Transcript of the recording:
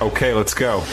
Okay, let's go.